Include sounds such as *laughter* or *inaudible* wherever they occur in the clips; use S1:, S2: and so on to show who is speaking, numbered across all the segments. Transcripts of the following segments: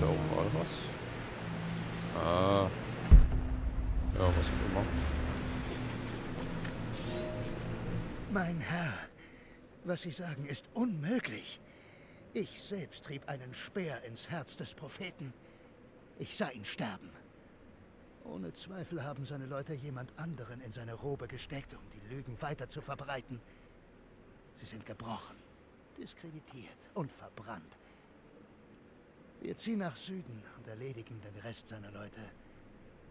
S1: Da oben war was. Ah. Ja, was auch immer.
S2: Mein Herr, was Sie sagen, ist unmöglich. Ich selbst trieb einen Speer ins Herz des Propheten. Ich sah ihn sterben. Ohne Zweifel haben seine Leute jemand anderen in seine Robe gesteckt, um die Lügen weiter zu verbreiten. Sie sind gebrochen, diskreditiert und verbrannt. Wir ziehen nach Süden und erledigen den Rest seiner Leute.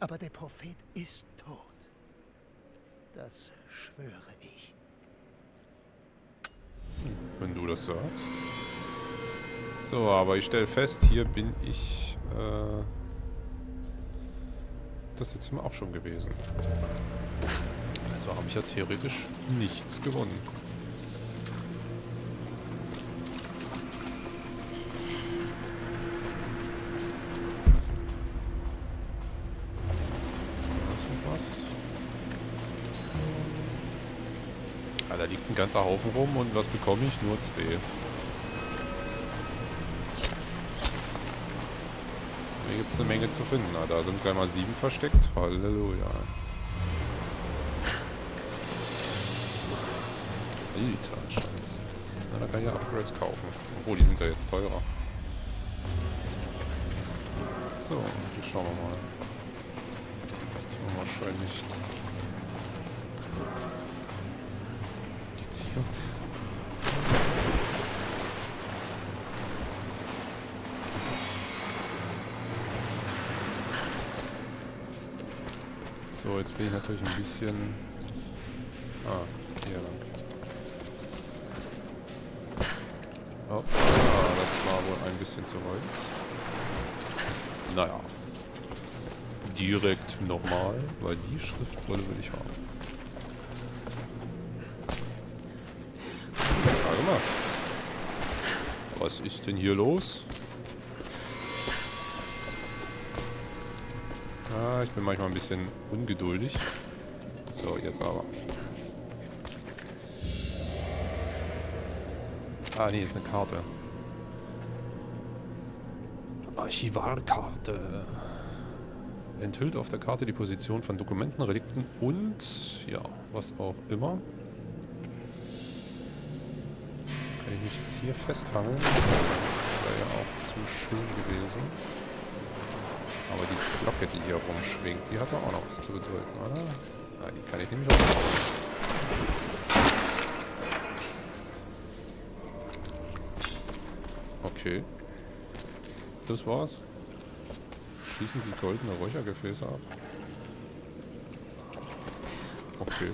S2: Aber der Prophet ist tot. Das schwöre ich.
S1: Wenn du das sagst. So, aber ich stelle fest, hier bin ich äh, das letzte Mal auch schon gewesen. Also habe ich ja theoretisch nichts gewonnen. Da liegt ein ganzer Haufen rum und was bekomme ich? Nur zwei. Hier gibt es eine Menge zu finden. Na, da sind gleich mal sieben versteckt. Halleluja. Alter, Scheiße. Na, da kann ich ja Upgrades kaufen. Obwohl, die sind ja jetzt teurer. So, dann schauen wir mal. Das war wahrscheinlich... jetzt bin ich natürlich ein bisschen... Ah, hier lang. Oh, ah, das war wohl ein bisschen zu weit. Naja. Direkt nochmal, weil die Schriftbrille will ich haben. Frage mal. Was ist denn hier los? Ah, ich bin manchmal ein bisschen ungeduldig. So, jetzt aber. Ah, nee, ist eine Karte. Archivarkarte. Enthüllt auf der Karte die Position von Dokumenten, Relikten und ja, was auch immer. Kann ich mich jetzt hier festhangeln? Wäre ja auch zu schön gewesen. Aber diese Glocke, die hier rumschwingt, die hat doch auch noch was zu bedeuten, oder? Ah, die kann ich nämlich auch. Okay. Das war's. Schießen Sie goldene Räuchergefäße ab. Okay.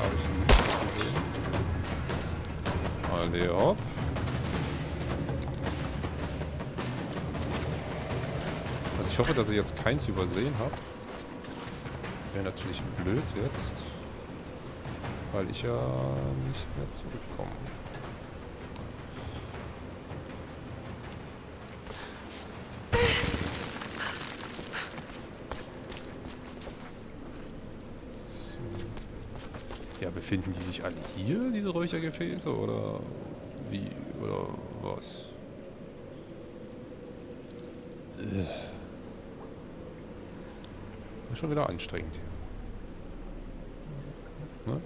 S1: Habe ich nicht gesehen. Alle hopp. Also ich hoffe, dass ich jetzt keins übersehen habe. Wäre natürlich blöd jetzt. Weil ich ja nicht mehr zurückkomme. So. Ja, befinden die sich alle hier, diese Räuchergefäße, oder wie, oder was? Äh. Ist schon wieder anstrengend hier. Ne?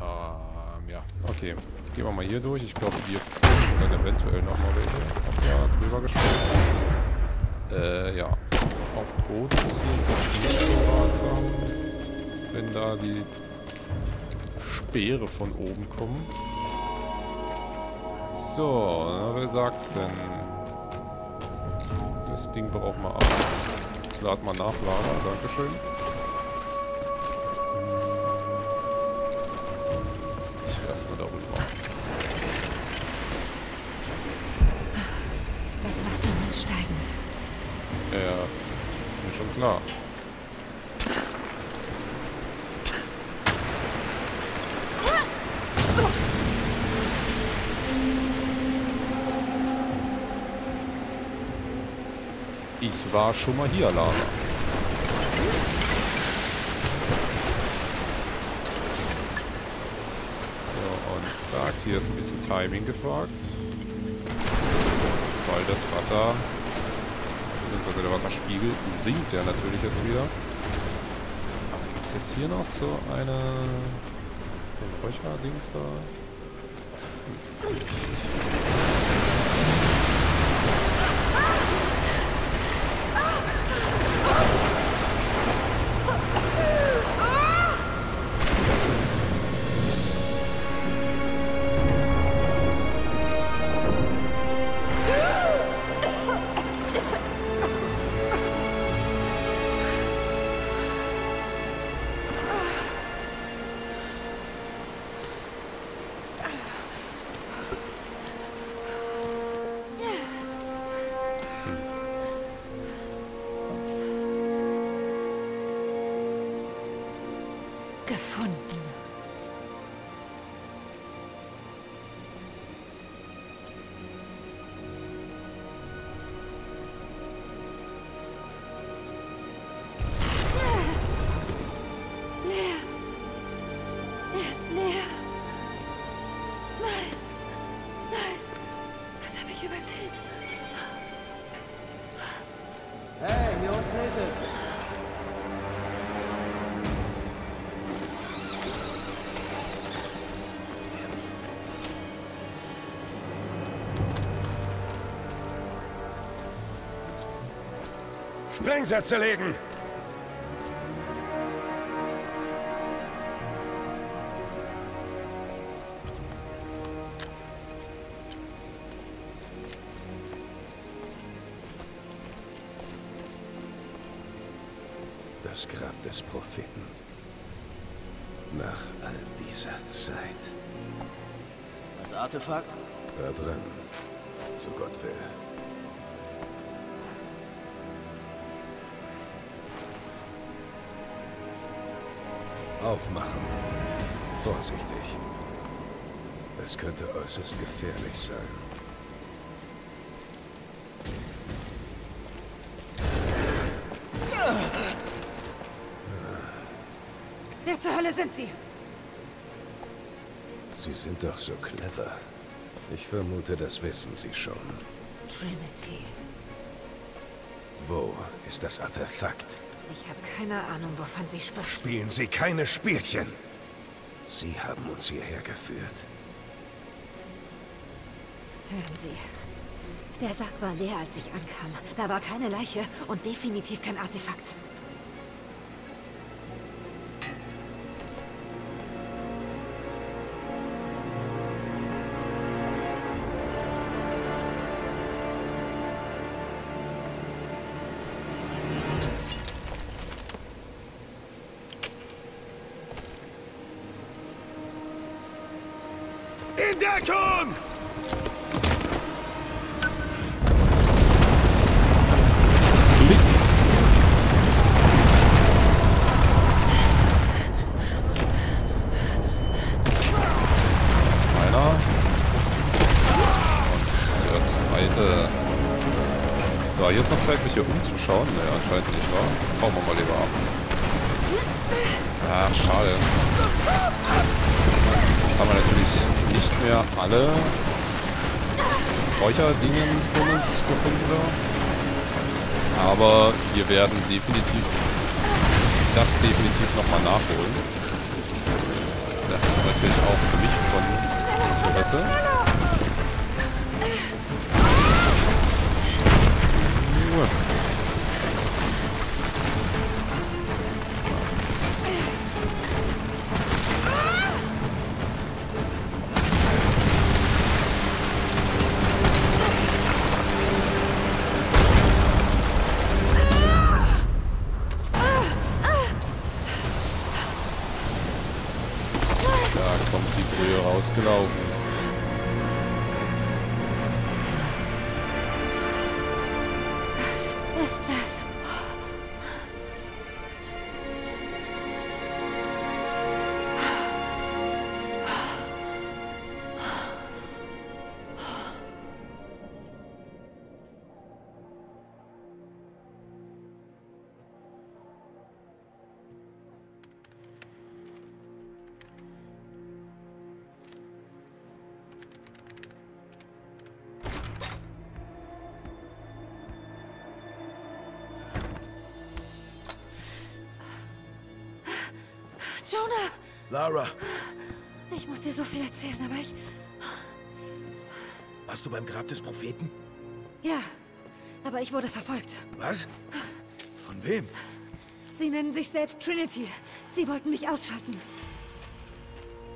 S1: Ähm, ja, okay. Gehen wir mal hier durch. Ich glaube, wir finden dann eventuell nochmal welche. Ja drüber gesprochen. Äh, ja. Auf Boden ziehen ist jetzt nicht so ratsam. Wenn da die Speere von oben kommen. So, na, wer sagt's denn? Das Ding braucht mal ab. Lad mal nach, Lara. Dankeschön. Ich lass mal darüber.
S3: Das Wasser muss steigen.
S1: Ja, mir schon klar. War schon mal hier, Lara. So, und zack, hier ist ein bisschen Timing gefragt. Weil das Wasser, beziehungsweise der Wasserspiegel, sinkt ja natürlich jetzt wieder. Aber gibt es jetzt hier noch so eine, so ein Räucherdings da?
S4: Sprengsätze legen! Das Grab des Propheten. Nach all dieser Zeit.
S5: Das Artefakt?
S4: Da drin. So Gott will. Aufmachen. Vorsichtig. Es könnte äußerst gefährlich sein.
S3: Wer zur Hölle sind Sie?
S4: Sie sind doch so clever. Ich vermute, das wissen Sie schon.
S3: Trinity.
S4: Wo ist das Artefakt?
S3: Ich habe keine Ahnung, wovon Sie sprechen.
S4: Spielen Sie keine Spielchen. Sie haben uns hierher geführt.
S3: Hören Sie. Der Sarg war leer, als ich ankam. Da war keine Leiche und definitiv kein Artefakt.
S4: In Deckung!
S1: Jetzt noch Zeit, mich hier umzuschauen. Ne, anscheinend nicht, wa? Hauen wir mal lieber ab. Ach, schade. Jetzt haben wir natürlich nicht mehr alle Räucherdingens-Bonus gefunden. da. Aber wir werden definitiv das definitiv nochmal nachholen. Das ist natürlich auch für mich von Interesse.
S3: Jonah!
S6: Lara,
S3: Ich muss dir so viel erzählen, aber ich...
S6: warst du beim Grab des Propheten?
S3: Ja, aber ich wurde verfolgt.
S6: Was? Von wem?
S3: Sie nennen sich selbst Trinity. Sie wollten mich ausschalten.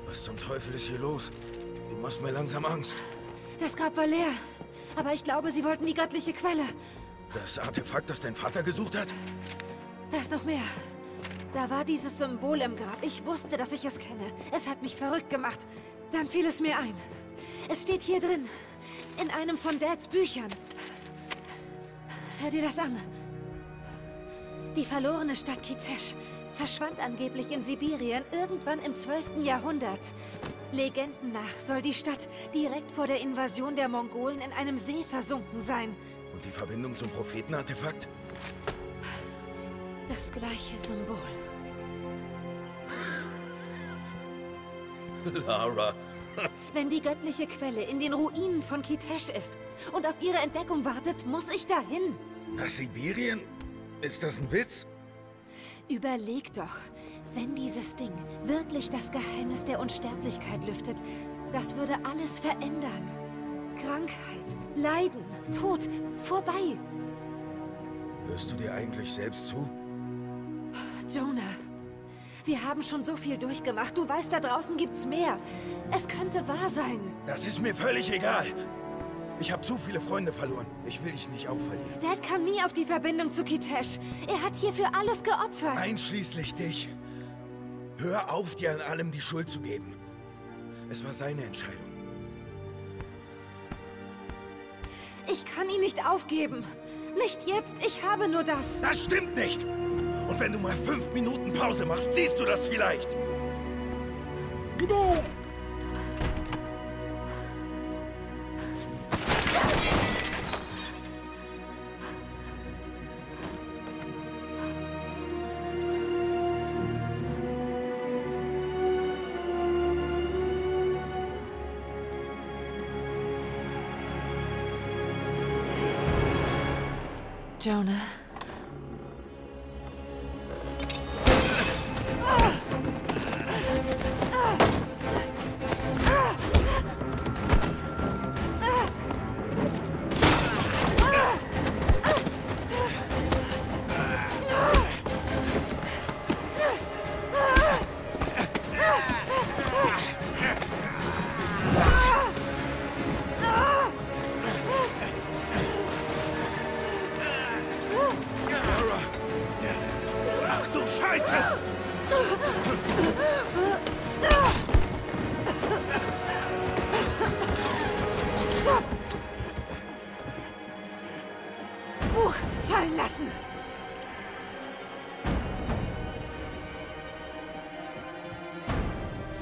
S6: Was zum Teufel ist hier los? Du machst mir langsam Angst.
S3: Das Grab war leer. Aber ich glaube, sie wollten die göttliche Quelle.
S6: Das Artefakt, das dein Vater gesucht hat?
S3: Da ist noch mehr. Da war dieses Symbol im Grab. Ich wusste, dass ich es kenne. Es hat mich verrückt gemacht. Dann fiel es mir ein. Es steht hier drin. In einem von Dads Büchern. Hör dir das an. Die verlorene Stadt Kitesh verschwand angeblich in Sibirien irgendwann im 12. Jahrhundert. Legenden nach soll die Stadt direkt vor der Invasion der Mongolen in einem See versunken sein.
S6: Und die Verbindung zum Prophetenartefakt?
S3: Das gleiche Symbol. *laughs*
S6: Lara,
S3: Wenn die göttliche Quelle in den Ruinen von Kitesh ist und auf ihre Entdeckung wartet, muss ich dahin.
S6: nach Sibirien? Ist das ein Witz?
S3: Überleg doch, wenn dieses Ding wirklich das Geheimnis der Unsterblichkeit lüftet, das würde alles verändern. Krankheit, Leiden, Tod, vorbei.
S6: Hörst du dir eigentlich selbst zu?
S3: Jonah, wir haben schon so viel durchgemacht. Du weißt, da draußen gibt's mehr. Es könnte wahr sein.
S6: Das ist mir völlig egal. Ich habe zu viele Freunde verloren. Ich will dich nicht auch verlieren.
S3: Dad kam nie auf die Verbindung zu Kitesh. Er hat hierfür alles geopfert.
S6: Einschließlich dich. Hör auf, dir an allem die Schuld zu geben. Es war seine Entscheidung.
S3: Ich kann ihn nicht aufgeben. Nicht jetzt, ich habe nur das.
S6: Das stimmt nicht! Und wenn du mal fünf Minuten Pause machst, siehst du das vielleicht.
S1: Genau.
S3: Jonah.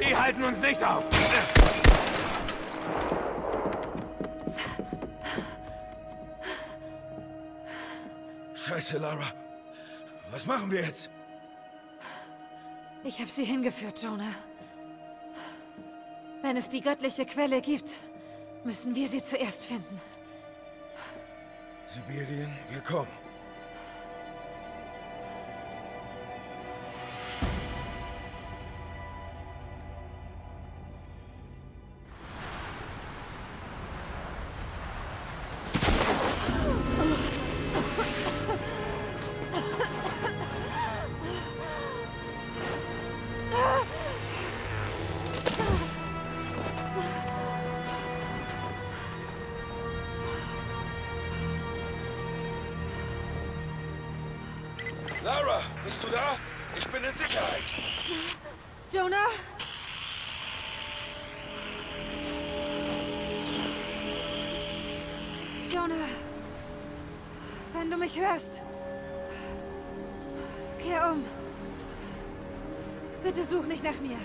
S6: Sie halten uns nicht auf! Scheiße, Lara. Was machen wir jetzt?
S3: Ich habe sie hingeführt, Jonah. Wenn es die göttliche Quelle gibt, müssen wir sie zuerst finden.
S6: Sibirien, wir kommen. Fiona?
S3: Jonah, wenn du mich hörst, kehr um. Bitte such nicht nach mir.